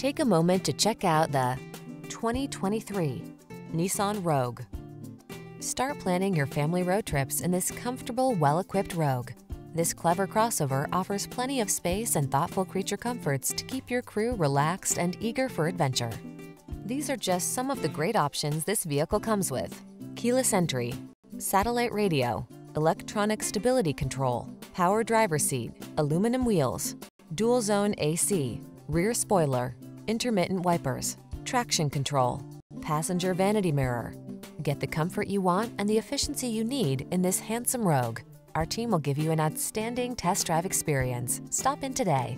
Take a moment to check out the 2023 Nissan Rogue. Start planning your family road trips in this comfortable, well-equipped Rogue. This clever crossover offers plenty of space and thoughtful creature comforts to keep your crew relaxed and eager for adventure. These are just some of the great options this vehicle comes with. Keyless entry, satellite radio, electronic stability control, power driver seat, aluminum wheels, dual zone AC, rear spoiler, intermittent wipers, traction control, passenger vanity mirror. Get the comfort you want and the efficiency you need in this handsome Rogue. Our team will give you an outstanding test drive experience. Stop in today.